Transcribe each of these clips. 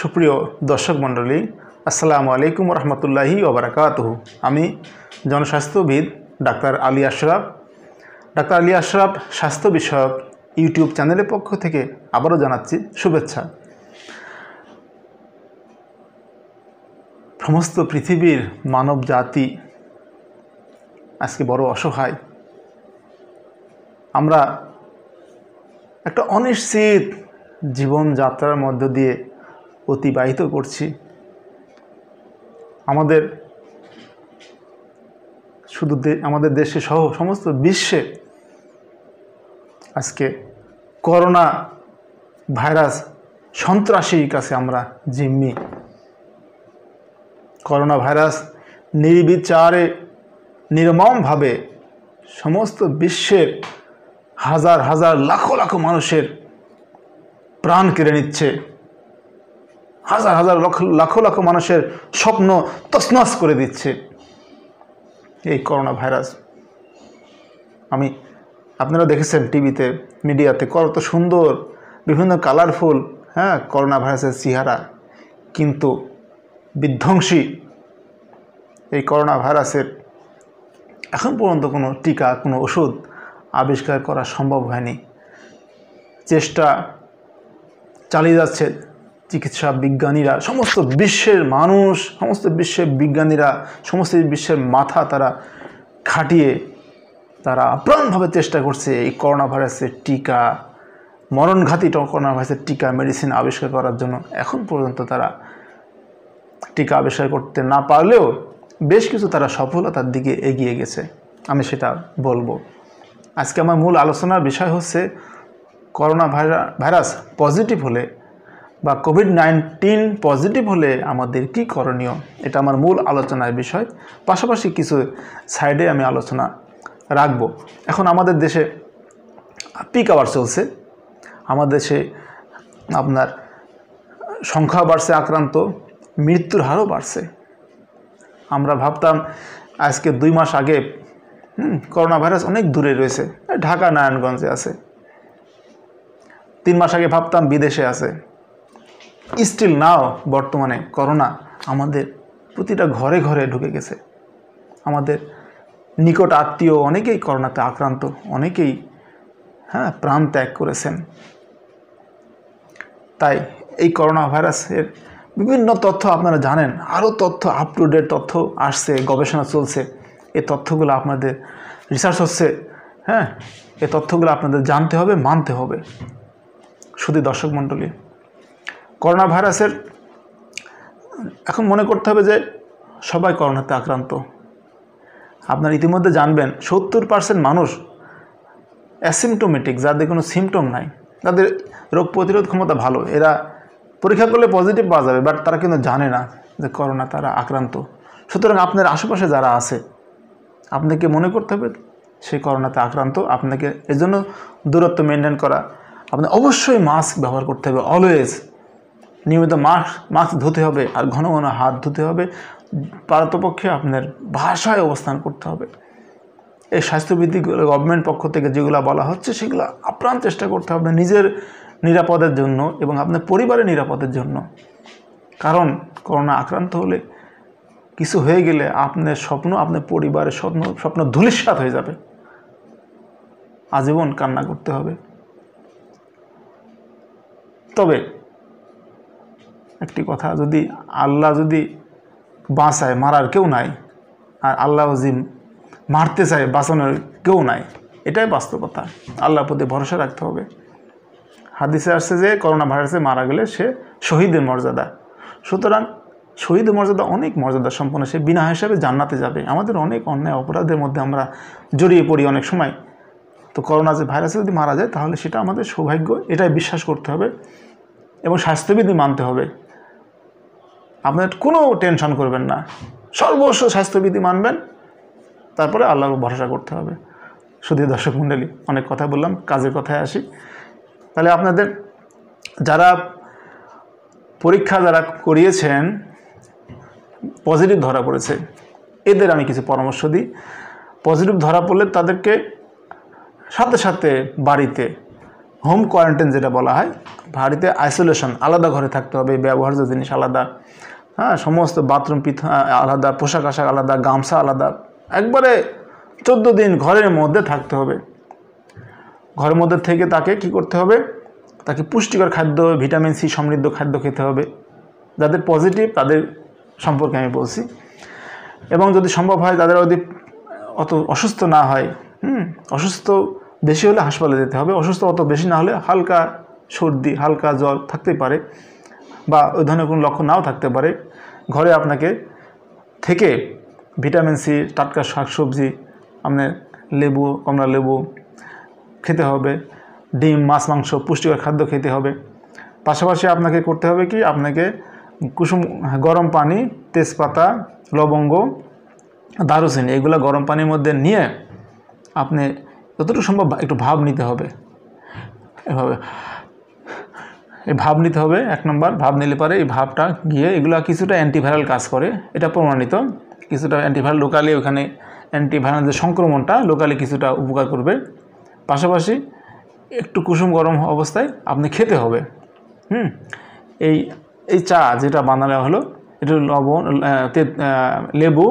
সুপ্রিয় দর্শক মণ্ডলী, আসসালামু আলাইকুম রহমতুল্লাহি ওবরাকাত আমি জনস্বাস্থ্যবিদ ডাক্তার আলী আশরাফ। ডাক্তার আলী আশরাফ স্বাস্থ্য বিষয়ক ইউটিউব চ্যানেলের পক্ষ থেকে আবারও জানাচ্ছি শুভেচ্ছা। সমস্ত পৃথিবীর মানব জাতি আজকে বড় অসহায়। আমরা একটা অনিশ্চিত জীবনযাত্রার মধ্য দিয়ে অতিবাহিত করছি। আমাদের শুধু আমাদের দেশে সহ সমস্ত বিশ্বে আজকে করোনা ভাইরাস সন্ত্রাসীর কাছে আমরা জিম্মি। করোনা ভাইরাস নির্বিচারে নির্মমভাবে সমস্ত বিশ্বের হাজার হাজার লাখো লাখো মানুষের প্রাণ কেড়ে নিচ্ছে। হাজার হাজার লক্ষ, লাখো লাখো মানুষের স্বপ্ন তসনস করে দিচ্ছে। এই করোনা ভাইরাস। আমি, আপনারা দেখেছেন টিভিতে, মিডিয়াতে, কত সুন্দর, বিভিন্ন কালারফুল হ্যাঁ করোনা ভাইরাসের চেহারা। কিন্তু বিধ্বংসী এই করোনা ভাইরাসের এখন পর্যন্ত কোনো টিকা, কোনো ওষুধ আবিষ্কার করা সম্ভব হয়নি। চেষ্টা চালিয়ে যাচ্ছে চিকিৎসা বিজ্ঞানীরা, সমস্ত বিশ্বের মানুষ, সমস্ত বিশ্বের বিজ্ঞানীরা, সমস্ত বিশ্বের মাথা তারা খাটিয়ে তারা আপ্রাণভাবে চেষ্টা করছে এই করোনা ভাইরাসের টিকা, মরণঘাতী করোনা ভাইরাসের টিকা মেডিসিন আবিষ্কার করার জন্য। এখন পর্যন্ত তারা টিকা আবিষ্কার করতে না পারলেও বেশ কিছু তারা সফলতার দিকে এগিয়ে গেছে। আমি সেটা বলব। আজকে আমার মূল আলোচনার বিষয় হচ্ছে করোনা ভাইরাস পজিটিভ হলে বা কোভিড নাইন্টিন পজিটিভ হলে আমাদের কি করণীয়? এটা আমার মূল আলোচনার বিষয়। পাশাপাশি কিছু সাইডে আমি আলোচনা রাখব। এখন আমাদের দেশে পিক আওয়ার চলছে। আমাদের দেশে আপনার সংখ্যা বাড়ছে আক্রান্ত, মৃত্যুর হারও বাড়ছে। আমরা ভাবতাম আজকে দুই মাস আগে করোনা ভাইরাস অনেক দূরে রয়েছে। ঢাকা, নারায়ণগঞ্জে আছে। তিন মাস আগে ভাবতাম বিদেশে আছে। স্টিল নাও বর্তমানে করোনা আমাদের প্রতিটা ঘরে ঘরে ঢুকে গেছে। আমাদের নিকট আত্মীয় অনেকেই করোনাতে আক্রান্ত, অনেকেই হ্যাঁ প্রাণ ত্যাগ করেছেন। তাই এই করোনা ভাইরাসের বিভিন্ন তথ্য আপনারা জানেন, আরও তথ্য আপ টু ডেট তথ্য আসছে, গবেষণা চলছে। এই তথ্যগুলো আপনাদের রিসার্চ হচ্ছে হ্যাঁ এই তথ্যগুলো আপনাদের জানতে হবে, মানতে হবে। শুধু দর্শক মণ্ডলী। করোনা ভাইরাসের এখন মনে করতে হবে যে সবাই করোনাতে আক্রান্ত। আপনার ইতিমধ্যে জানবেন, সত্তর পার্সেন্ট মানুষ অ্যাসিমটোমেটিক যাদের কোনো সিমটম নাই, তাদের রোগ প্রতিরোধ ক্ষমতা ভালো। এরা পরীক্ষা করলে পজিটিভ পাওয়া যাবে বাট তারা কিন্তু জানে না যে করোনা তারা আক্রান্ত। সুতরাং আপনার আশেপাশে যারা আছে, আপনাকে মনে করতে হবে সেই করোনাতে আক্রান্ত। আপনাকে এজন্য দূরত্ব মেনটেন করা। আপনি অবশ্যই মাস্ক ব্যবহার করতে হবে অলওয়েজ নিয়মিত মাস্ক মাস্ক ধুতে হবে আর ঘন ঘন হাত ধুতে হবে। পারতপক্ষে আপনার ভাষায় অবস্থান করতে হবে। এই স্বাস্থ্যবিধিগুলো গভর্নমেন্ট পক্ষ থেকে যেগুলো বলা হচ্ছে, সেগুলো আপ্রাণ চেষ্টা করতে হবে নিজের নিরাপদের জন্য এবং আপনার পরিবারের নিরাপদের জন্য। কারণ করোনা আক্রান্ত হলে কিছু হয়ে গেলে আপনার স্বপ্ন আপনার পরিবারের স্বপ্ন স্বপ্ন ধুলিস্বাদ হয়ে যাবে। আজীবন কান্না করতে হবে। তবে একটি কথা, যদি আল্লাহ যদি বাঁচায়, মারার কেউ নাই, আর আল্লাহ যদি মারতে চায়, বাঁচানোর কেউ নাই, এটাই বাস্তবতা। আল্লাহর প্রতি ভরসা রাখতে হবে। হাদিসে আসছে যে, করোনা ভাইরাসে মারা গেলে সে শহীদের মর্যাদা। সুতরাং শহীদ মর্যাদা অনেক মর্যাদা সম্পন্ন, সে বিনা হিসাবে জান্নাতে যাবে। আমাদের অনেক অন্যায় অপরাধের মধ্যে আমরা জড়িয়ে পড়ি অনেক সময়। তো করোনা যে ভাইরাসে যদি মারা যায়, তাহলে সেটা আমাদের সৌভাগ্য, এটাই বিশ্বাস করতে হবে। এবং স্বাস্থ্যবিধি মানতে হবে। আপনার কোনো টেনশন করবেন না। সর্বস্ব স্বাস্থ্যবিধি মানবেন। তারপরে আল্লাহর ভরসা করতে হবে। শুধু দর্শক মণ্ডলী, অনেক কথা বললাম, কাজের কথায় আসি। তাহলে আপনাদের যারা পরীক্ষা যারা করিয়েছেন পজিটিভ ধরা পড়েছে, এদের আমি কিছু পরামর্শ দিই। পজিটিভ ধরা পড়লে তাদেরকে সাথে সাথে বাড়িতে হোম কোয়ারেন্টাইন যেটা বলা হয়, বাড়িতে আইসোলেশন, আলাদা ঘরে থাকতে হবে ব্যবহার্য জিনিস আলাদা। হ্যাঁ সমস্ত বাথরুম পিথা আলাদা, পোশাক আশাক আলাদা, গামছা আলাদা। একবারে চোদ্দ দিন ঘরের মধ্যে থাকতে হবে। ঘরের মধ্যে থেকে তাকে কি করতে হবে? তাকে পুষ্টিকর খাদ্য, ভিটামিন সি সমৃদ্ধ খাদ্য খেতে হবে। যাদের পজিটিভ তাদের সম্পর্কে আমি বলছি। এবং যদি সম্ভব হয়, তাদের যদি অত অসুস্থ না হয়, হুম, অসুস্থ বেশি হলে হাসপাতালে যেতে হবে অসুস্থ অত বেশি না হলে হালকা সর্দি, হালকা জ্বর থাকতেই পারে বা ওই ধরনের কোনো লক্ষণ নাও থাকতে পারে। ঘরে আপনাকে থেকে ভিটামিন সি, টাটকা শাকসবজি, আপনার লেবু, কমলা লেবু খেতে হবে, ডিম, মাছ, মাংস পুষ্টিকর খাদ্য খেতে হবে। পাশাপাশি আপনাকে করতে হবে কি? আপনাকে কুসুম, গরম পানি, তেজপাতা, লবঙ্গ, দারুচিনি, এগুলো গরম পানির মধ্যে নিয়ে আপনি যতটুকু সম্ভব একটু ভাব নিতে হবে। এভাবে। এই ভাব নিতে হবে, এক নম্বর। ভাব নিলে পারে এই ভাবটা গিয়ে এগুলো কিছুটা অ্যান্টিভাইরাল কাজ করে। এটা প্রমাণিত। কিছুটা অ্যান্টিভাইরাল লোকালি ওখানে অ্যান্টিভাইরাল যে সংক্রমণটা লোকালি কিছুটা উপকার করবে। পাশাপাশি একটু কুসুম গরম অবস্থায় আপনি খেতে হবে। হুম? এই এই চা যেটা বানানো হলো, এটা লবণ লেবু,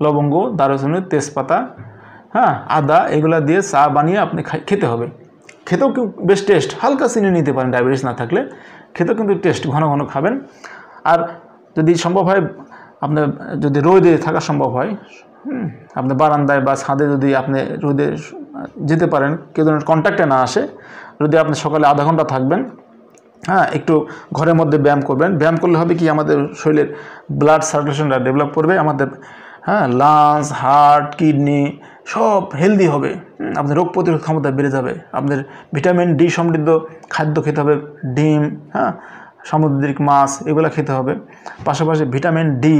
লবঙ্গ, দারুচিনি, তেজপাতা হ্যাঁ আদা এগুলো দিয়ে চা বানিয়ে আপনি খেতে হবে। খেতেও বেশ টেস্ট হালকা চিনি নিতে পারেন ডায়াবেটিস না থাকলে। খেতেও কিন্তু টেস্ট ঘন ঘন খাবেন। আর যদি সম্ভব হয়, আপনার যদি রোদে থাকা সম্ভব হয়, হুম আপনি বারান্দায় বা ছাদে যদি আপনি রোদে যেতে পারেন, কেউ ধরনের কন্ট্যাক্টে না আসে, যদি আপনি সকালে আধা ঘণ্টা থাকবেন হ্যাঁ একটু ঘরের মধ্যে ব্যায়াম করবেন। ব্যায়াম করলে হবে কি, আমাদের শরীরের ব্লাড সার্কুলেশনটা ডেভেলপ করবে, আমাদের হ্যাঁ লাংস হার্ট কিডনি সব হেলদি হবে। আপনার রোগ প্রতিরোধ ক্ষমতা বেড়ে যাবে। আপনাদের ভিটামিন ডি সমৃদ্ধ খাদ্য খেতে হবে, ডিম হ্যাঁ সামুদ্রিক মাছ, এগুলো খেতে হবে। পাশাপাশি ভিটামিন ডি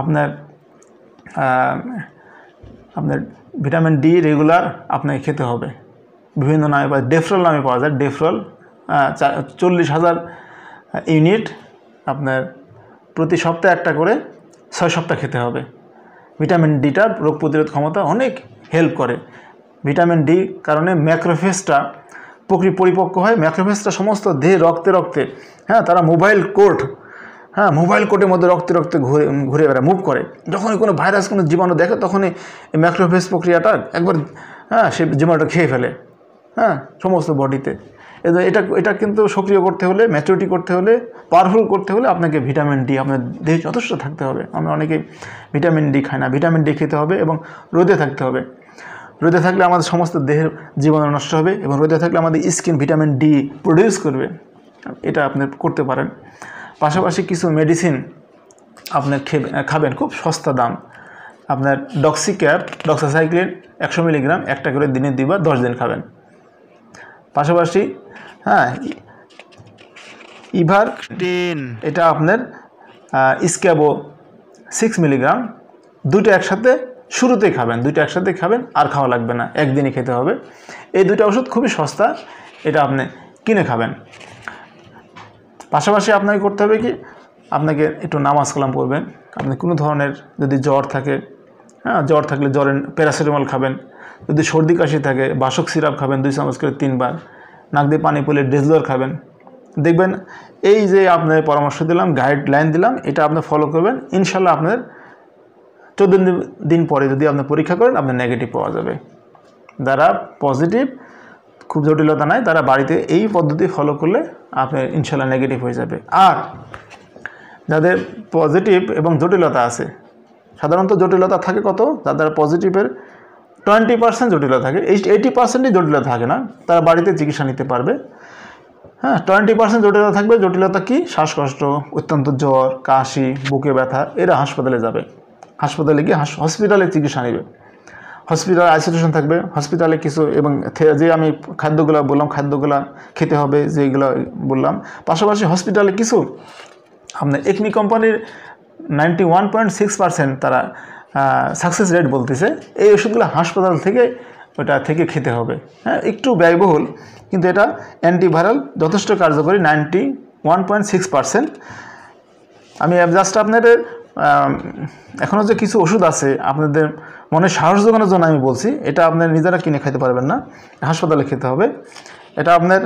আপনার আপনার ভিটামিন ডি রেগুলার আপনাকে খেতে হবে। বিভিন্ন নামে পাওয়া ডেফরল নামে পাওয়া যায় ডেফরল চল্লিশ হাজার ইউনিট আপনার প্রতি সপ্তাহে একটা করে ছয় সপ্তাহ খেতে হবে। ভিটামিন ডিটা রোগ প্রতিরোধ ক্ষমতা অনেক হেল্প করে। ভিটামিন ডি কারণে ম্যাক্রোফেসটা প্রকৃতি পরিপক্ক হয়। ম্যাক্রোফেসটা সমস্ত দেহে রক্তে রক্তে হ্যাঁ তারা মোবাইল কোর্ট হ্যাঁ মোবাইল কোর্টের মধ্যে রক্তে রক্তে ঘুরে ঘুরে বেড়ায় মুভ করে। যখনই কোনো ভাইরাস কোনো জীবাণু দেখে, তখনই এই ম্যাক্রোফেস প্রক্রিয়াটা একবার হ্যাঁ সে জীবাণুটা খেয়ে ফেলে হ্যাঁ সমস্ত বডিতে এটা এটা কিন্তু সক্রিয় করতে হলে ম্যাচুরিটি করতে হলে পাওয়ারফুল করতে হলে আপনাকে ভিটামিন ডি আপনার দেহে যথেষ্ট থাকতে হবে। আমরা অনেকে ভিটামিন ডি খাই না ভিটামিন ডি খেতে হবে এবং রোদে থাকতে হবে। রোদে থাকলে আমাদের সমস্ত দেহের জীবন নষ্ট হবে এবং রোদে থাকলে আমাদের স্কিন ভিটামিন ডি প্রডিউস করবে। এটা আপনি করতে পারেন। পাশাপাশি কিছু মেডিসিন আপনার খাবেন, খুব সস্তা দাম। আপনার ডক্সিক্যাপ ডক্সাসাইক্লিন একশো মিলিগ্রাম একটা করে দিনে দুইবার দশ দিন খাবেন। পাশাপাশি হ্যাঁ ইভার টেন এটা আপনার স্ক্যাবো সিক্স মিলিগ্রাম দুটো একসাথে শুরুতেই খাবেন দুটো একসাথে খাবেন আর খাওয়া লাগবে না একদিনই খেতে হবে। এই দুটো ওষুধ খুবই সস্তা এটা আপনি কিনে খাবেন। পাশাপাশি আপনাকে করতে হবে কি আপনাকে একটু নামাজ কালাম করবেন আপনি কোনো ধরনের যদি জ্বর থাকে হ্যাঁ জ্বর থাকলে জ্বরের প্যারাসিটামল খাবেন যদি সর্দি কাশি থাকে বাসক সিরাপ খাবেন দুই চামচ করে তিনবার নাক দিয়ে পানি পড়লে ডেজলর খাবেন। দেখবেন এই যে আপনার পরামর্শ দিলাম গাইডলাইন দিলাম, এটা আপনি ফলো করবেন। ইনশাল্লাহ আপনার চোদ্দ দিন পরে যদি আপনি পরীক্ষা করেন, আপনার নেগেটিভ পাওয়া যাবে। যারা পজিটিভ খুব জটিলতা নাই, তারা বাড়িতে এই পদ্ধতি ফলো করলে আপনার ইনশাল্লাহ নেগেটিভ হয়ে যাবে। আর যাদের পজিটিভ এবং জটিলতা আছে, সাধারণত জটিলতা থাকে কত? যাদের পজিটিভের টোয়েন্টি পার্সেন্ট জটিলতা থাকে। এই এইটি পার্সেন্টই জটিলতা থাকে না, তারা বাড়িতে চিকিৎসা নিতে পারবে। হ্যাঁ টোয়েন্টি পার্সেন্ট জটিলতা থাকবে। জটিলতা কি? শ্বাসকষ্ট, অত্যন্ত জ্বর, কাশি, বুকে ব্যথা, এরা হাসপাতালে যাবে। হাসপাতালে গিয়ে হসপিটালে চিকিৎসা নেবে। হসপিটালে আইসোলেশন থাকবে। হসপিটালে কিছু এবং যে আমি খাদ্যগুলো বললাম, খাদ্যগুলো খেতে হবে, যেগুলো বললাম। পাশাপাশি হসপিটালে কিছু, আপনার একমি কোম্পানির ninety one point six percent তারা সাকসেস রেট বলতেছে, এই ওষুধগুলো হাসপাতাল থেকে ওটা থেকে খেতে হবে। হ্যাঁ একটু ব্যয়বহুল, কিন্তু এটা অ্যান্টিভাইরাল যথেষ্ট কার্যকরী ninety one point six percent আমি জাস্ট আপনাদের এখনও যে কিছু ওষুধ আছে, আপনাদের মনে সাহস জোগানোর জন্য আমি বলছি, এটা আপনার নিজেরা কিনে খেতে পারবেন না, হাসপাতালে খেতে হবে। এটা আপনার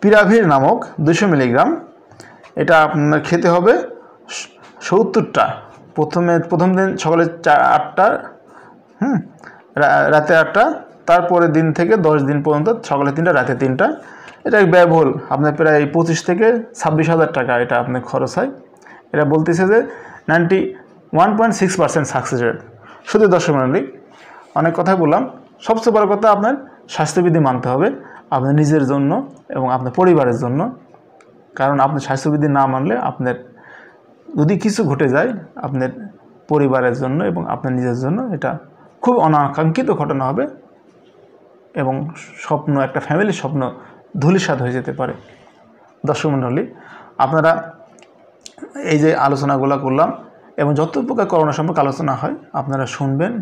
পিরাভির নামক দুশো মিলিগ্রাম, এটা আপনার খেতে হবে সত্তরটা। প্রথমে, প্রথম দিন সকালে চার আটটা হুম রাতে আটটা, তারপরের দিন থেকে দশ দিন পর্যন্ত সকালে তিনটা, রাতে তিনটা। এটা ব্যয়বহুল। আপনার প্রায় পঁচিশ থেকে ছাব্বিশ হাজার টাকা এটা আপনার খরচ হয়। এটা বলতেছে যে ninety, one point six percent success rate শুধু দর্শক অনেক কথাই বললাম। সবচেয়ে বড় কথা আপনার স্বাস্থ্যবিধি মানতে হবে আপনার নিজের জন্য এবং আপনার পরিবারের জন্য। কারণ আপনি স্বাস্থ্যবিধি না মানলে আপনার যদি কিছু ঘটে যায় আপনার পরিবারের জন্য এবং আপনার নিজের জন্য, এটা খুব অনাকাঙ্ক্ষিত ঘটনা হবে এবং স্বপ্ন, একটা ফ্যামিলির স্বপ্ন ধূলিসাৎ হয়ে যেতে পারে। দর্শক মণ্ডলী আপনারা এই যে আলোচনাগুলো করলাম এবং যত প্রকার করোনা সম্পর্কে আলোচনা হয়, আপনারা শুনবেন,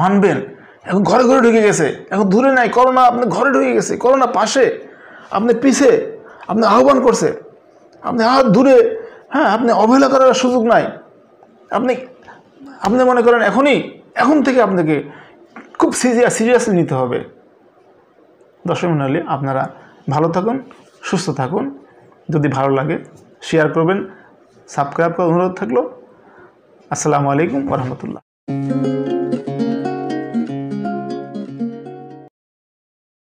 মানবেন, এখন ঘরে ঘরে ঢুকে গেছে, এখন দূরে নাই, করোনা আপনি ঘরে ঢুকে গেছে, করোনা পাশে আপনি পিছে আপনি আহ্বান করছে, আপনি আর দূরে হ্যাঁ আপনি অবহেলা করার সুযোগ নাই। আপনি আপনি মনে করেন এখনই, এখন থেকে আপনাকে খুব সিরিয়াস সিরিয়াসলি নিতে হবে। দর্শক মন্ডলী, আপনারা ভালো থাকুন, সুস্থ থাকুন। যদি ভালো লাগে শেয়ার করবেন সাবস্ক্রাইব করার অনুরোধ থাকল। আসসালামু আলাইকুম রহমতুল্লাহ।